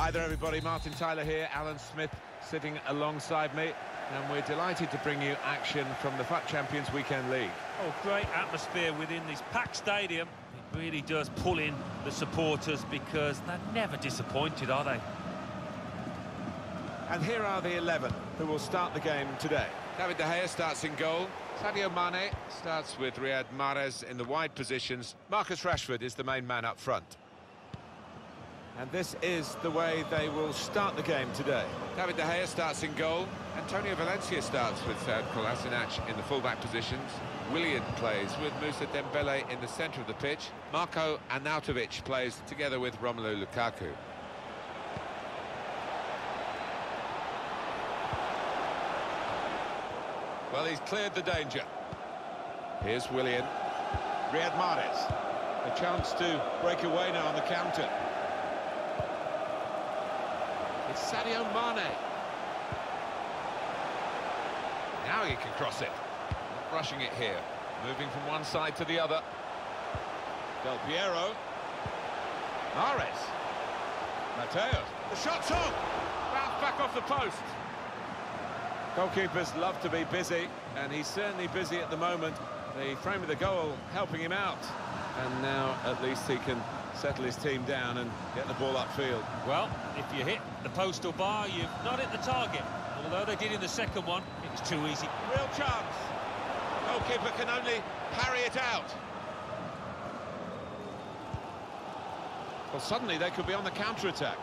Hi there, everybody. Martin Tyler here, Alan Smith sitting alongside me. And we're delighted to bring you action from the FUT Champions Weekend League. Oh, great atmosphere within this packed stadium. It really does pull in the supporters because they're never disappointed, are they? And here are the 11 who will start the game today. David De Gea starts in goal. Sadio Mane starts with Riyad Mahrez in the wide positions. Marcus Rashford is the main man up front. And this is the way they will start the game today. David De Gea starts in goal. Antonio Valencia starts with Sead Kolasinac in the fullback positions. Willian plays with Moussa Dembele in the centre of the pitch. Marco Arnautovic plays together with Romelu Lukaku. Well, he's cleared the danger. Here's Willian. Riyad Mahrez. A chance to break away now on the counter. It's Sadio Mane. Now he can cross it. Not rushing it here. Moving from one side to the other. Del Piero. Mahrez. Mateo. The shot's on. Bounce back off the post. Goalkeepers love to be busy, and he's certainly busy at the moment. The frame of the goal helping him out. And now at least he can settle his team down and get the ball upfield. Well, if you hit the postal bar, you've not hit the target. Although they did in the second one, it was too easy. Real chance. Goalkeeper can only parry it out. Well, suddenly they could be on the counter-attack.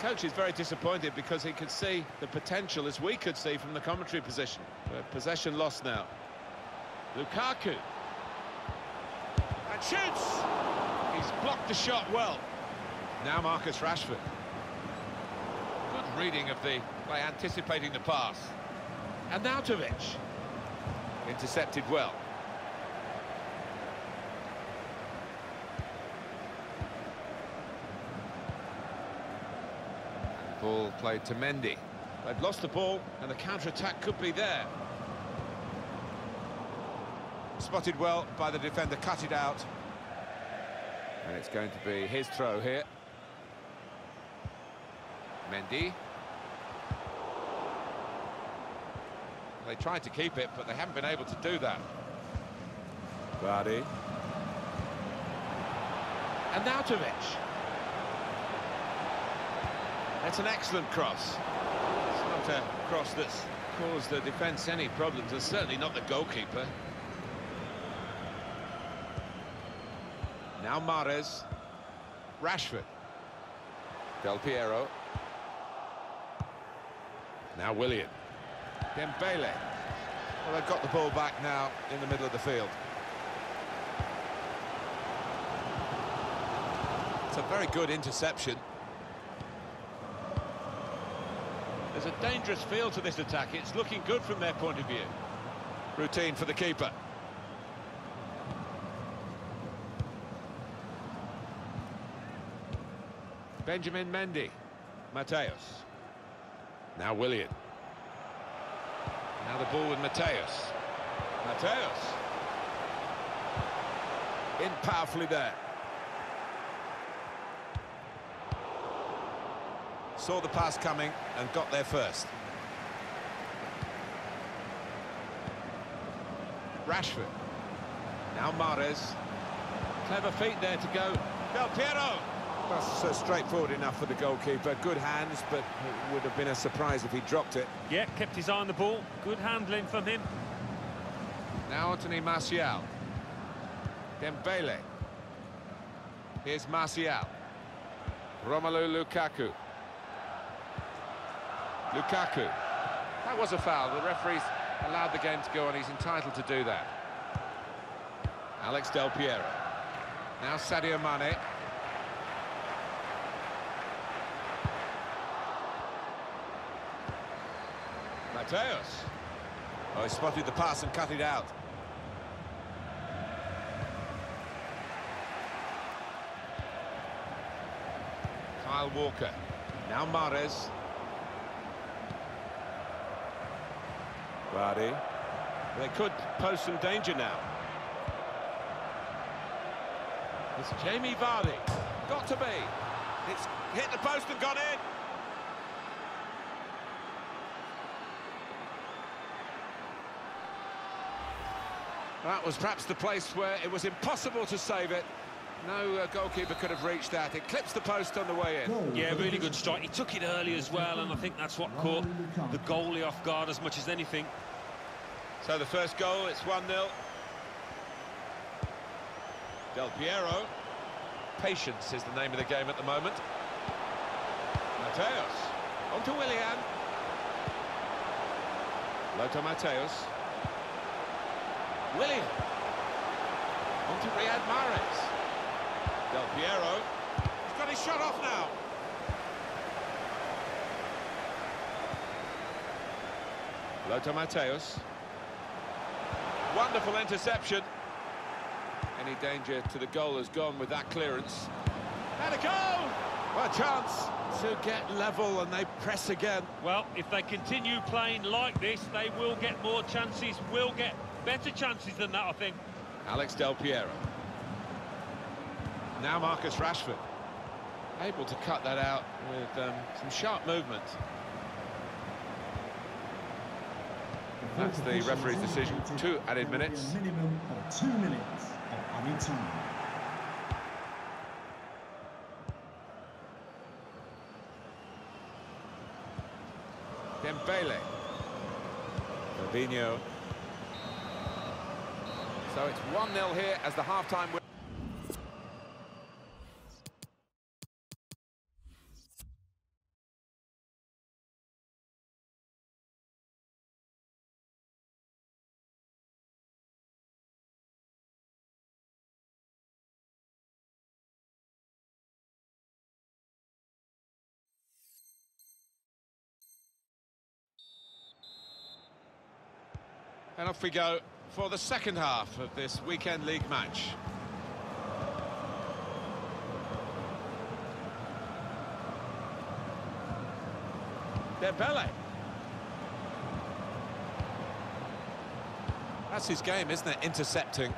Coach is very disappointed because he could see the potential, as we could see from the commentary position. But possession lost now. Lukaku. And shoots! Blocked the shot well. Now Marcus Rashford. Good reading of the by anticipating the pass. Arnautovic. Intercepted well. Ball played to Mendy. They've lost the ball, and the counter-attack could be there. Spotted well by the defender, cut it out. And it's going to be his throw here. Mendy. They tried to keep it, but they haven't been able to do that. Vardy. Arnautovic. That's an excellent cross. It's not a cross that's caused the defence any problems, and certainly not the goalkeeper. Now Mahrez. Rashford. Del Piero. Now Willian. Dembele. Well, they've got the ball back now in the middle of the field. It's a very good interception. There's a dangerous feel to this attack. It's looking good from their point of view. Routine for the keeper. Benjamin Mendy. Matthäus. Now Willian. Now the ball with Matthäus. Matthäus. In powerfully there. Saw the pass coming and got there first. Rashford. Now Mahrez. Clever feet there to go. Del Piero. That's uh, straightforward enough for the goalkeeper. Good hands, but it would have been a surprise if he dropped it. Yeah, kept his eye on the ball. Good handling from him. Now Anthony Martial. Dembele. Here's Martial. Romelu Lukaku. Lukaku. That was a foul. The referee's allowed the game to go on. He's entitled to do that. Alex Del Piero. Now Sadio Mane. Matthäus. Oh, he spotted the pass and cut it out. Kyle Walker. Now Mahrez. Vardy. They could pose some danger now. It's Jamie Vardy. Got to be. It's hit the post and gone in. That was perhaps the place where it was impossible to save it. No uh, goalkeeper could have reached that. It clips the post on the way in. Yeah, really good strike. He took it early as well, and I think that's what caught the goalie off guard as much as anything. So the first goal, it's 1-0. Del Piero. Patience is the name of the game at the moment. Matthäus. On to Willian. Lothar Matthäus. Willian. On to Riyad Mahrez. Del Piero. He's got his shot off now. Lothar Matthäus. Wonderful interception. Any danger to the goal has gone with that clearance. And a goal! Well, a chance to get level and they press again. Well, if they continue playing like this, they will get more chances, will get better chances than that, I think. Alex Del Piero. Now Marcus Rashford. Able to cut that out with um, some sharp movement. That's the referee's decision. Two added minutes. Minimum of two minutes of added time. Dembele. Fabinho. So it's 1-0 here as the half-time... And off we go for the second half of this weekend league match. Dembele. That's his game, isn't it? Intercepting.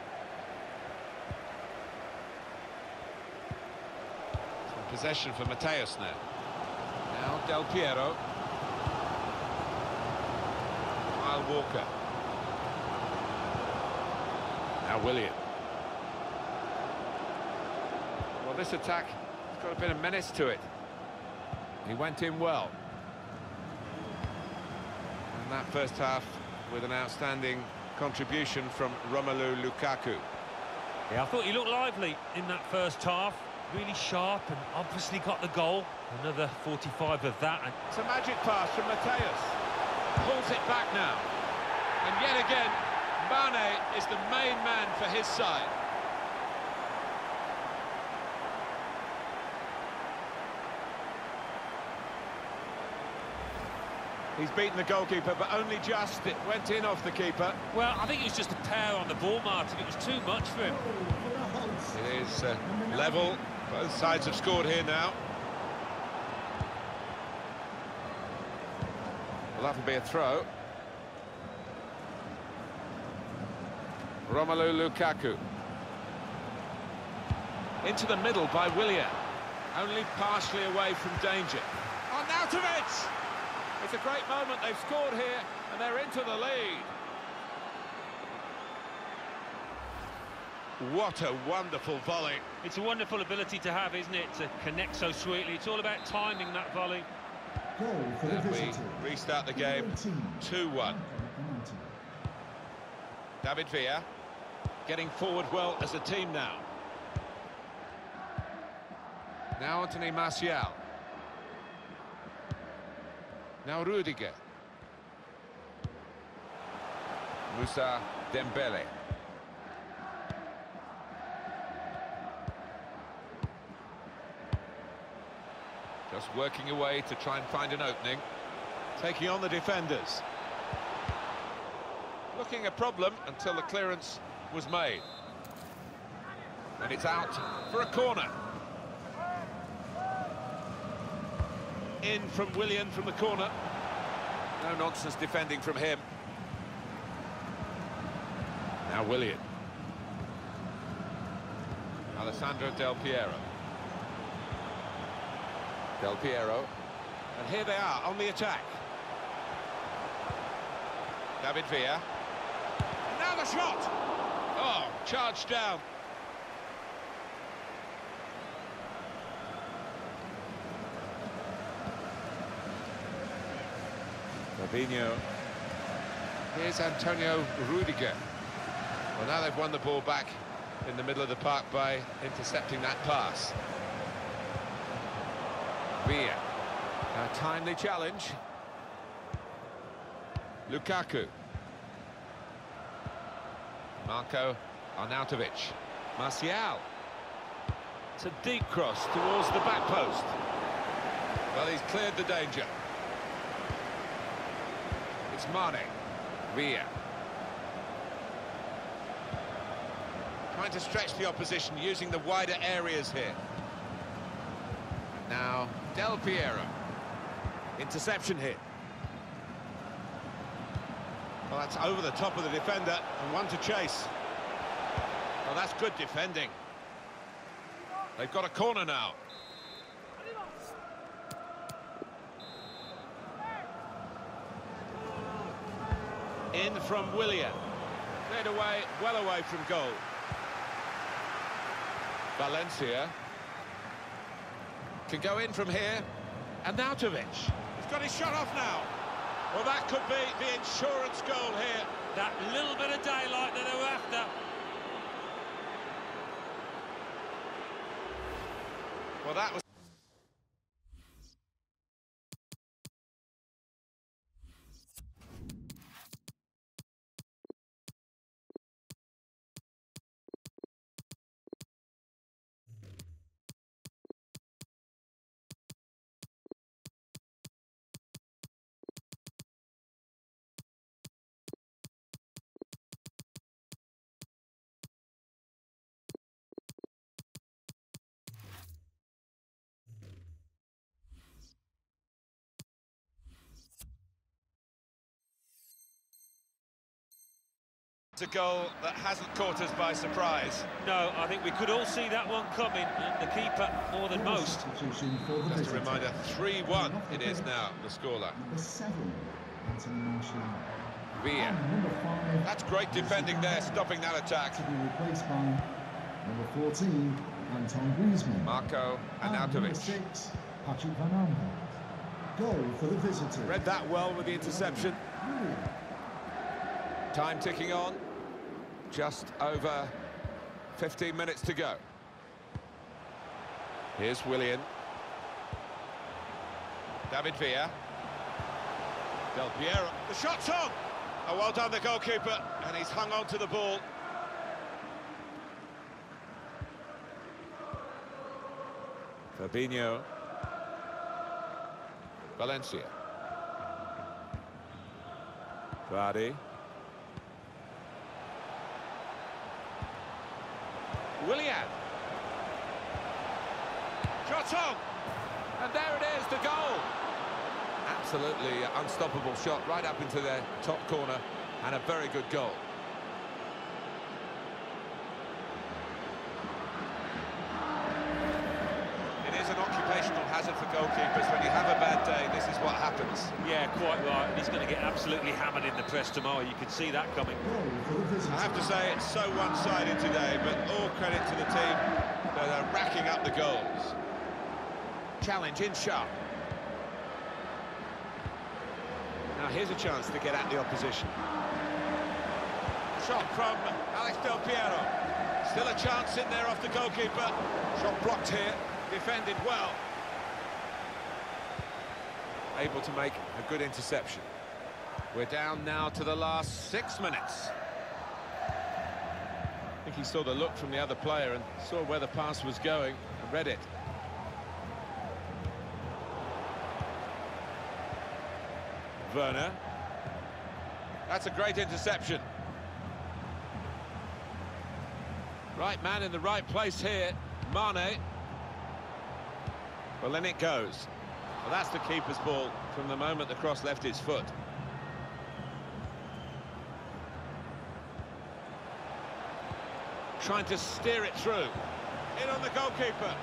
Possession for Matthäus now. Now Del Piero. Kyle Walker. Now Willian. Well, this attack has got a bit of menace to it. He went in well. And that first half with an outstanding contribution from Romelu Lukaku. Yeah, I thought he looked lively in that first half. Really sharp and obviously got the goal. Another 45 of that. And It's a magic pass from Matthäus. Pulls it back now. And yet again, Mane is the main man for his side. He's beaten the goalkeeper, but only just. It went in off the keeper. Well, I think it was just a pair on the ball, Martin. It was too much for him. For the host. It is uh, level. Both sides have scored here now. Well, that'll be a throw. Romelu Lukaku. Into the middle by Willian. Only partially away from danger. Oh, Arnautovic! It's a great moment. They've scored here and they're into the lead. What a wonderful volley. It's a wonderful ability to have, isn't it, to connect so sweetly. It's all about timing that volley. Goal for the And we visitors. restart the game 2-1. David Villa getting forward well as a team now. Now Anthony Martial. Now Rudiger. Moussa Dembele. Just working away to try and find an opening. Taking on the defenders. Looking a problem until the clearance was made. And it's out for a corner. In from Willian from the corner. No nonsense defending from him. Now Willian. Alessandro Del Piero. Del Piero. And here they are on the attack. David Villa. Now the shot! Oh, charged down. Fabinho. Here's Antonio Rudiger. Well, now they've won the ball back in the middle of the park by intercepting that pass. Villa. A timely challenge. Lukaku. Marco Arnautovic. Martial. It's a deep cross towards the back post. Well, he's cleared the danger. It's Mane. Villa. Trying to stretch the opposition using the wider areas here. Now, Del Piero. Interception here. Well, that's over the top of the defender and one to chase. Well, that's good defending. They've got a corner now. In from Willian. Cleared away, well away from goal. Valencia. Can go in from here. Arnautovic. He's got his shot off now. Well, that could be the insurance goal here. That little bit of daylight that they were after. Well, that was... It's a goal that hasn't caught us by surprise. No, I think we could all see that one coming, and the keeper more than most. Substitution for the Just a reminder, 3-1 it is now, the scoreline. Number seven, Anthony Martial. Villa. And number five. That's great defending there, stopping that attack. To be replaced by number 14, Antoine Griezmann. Marco And number Arnautovic. six, Patrick Van Aanholt. Goal for the visitor. Read that well with the interception. Time ticking on. Just over 15 minutes to go. Here's Willian. David Villa. Del Piero. The shot's on! Oh, well done, the goalkeeper. And he's hung on to the ball. Fabinho. Valencia. Vardy. Willian. Shot on! And there it is, the goal! Absolutely unstoppable shot right up into the top corner and a very good goal. It is an occupational hazard for goalkeepers. When you have a bad day, this is what happens. Yeah, quite right. He's going to get absolutely hammered in the press tomorrow. You can see that coming. Goal for the visitor. I have to say it's so one-sided today, but all credit to the team that are racking up the goals. Challenge in sharp. Now here's a chance to get at the opposition. Shot from Alex Del Piero. Still a chance in there off the goalkeeper. Shot blocked here, defended well. Able to make a good interception. We're down now to the last six minutes. I think he saw the look from the other player and saw where the pass was going and read it. Werner. That's a great interception. Right man in the right place here, Mane. Well, then it goes. Well, that's the keeper's ball from the moment the cross left his foot. Trying to steer it through. In on the goalkeeper.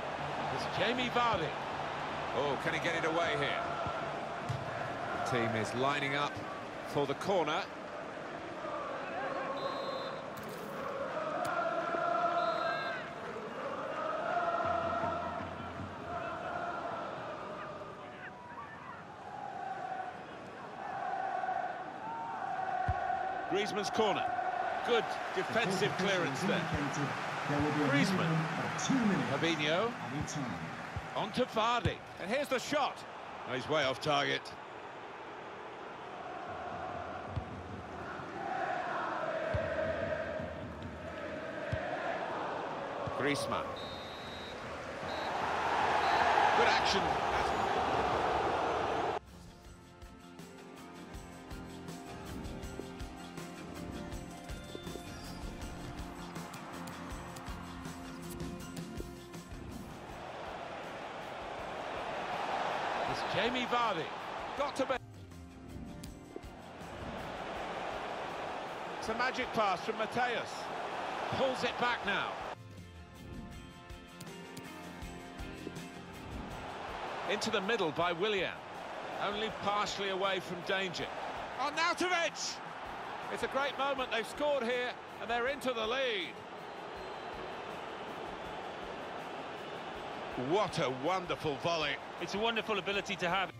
It's Jamie Vardy. Oh, can he get it away here? The team is lining up for the corner. Griezmann's corner. Good defensive clearance there. Griezmann. Fabinho. On to Vardy. And here's the shot. He's way off target. Griezmann. Good action. Vardy. Got to be. It's a magic pass from Matthäus. Pulls it back now. Into the middle by Willian. Only partially away from danger. On oh, Nautovic! It's a great moment. They've scored here and they're into the lead. What a wonderful volley. It's a wonderful ability to have.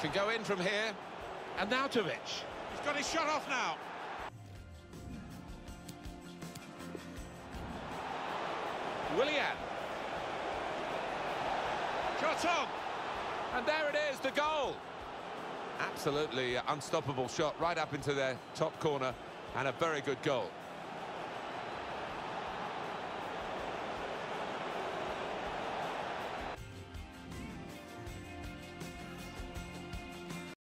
Can go in from here. Arnautovic. He's got his shot off now. Willian. Shot on. And there it is, the goal. Absolutely unstoppable shot right up into their top corner and a very good goal.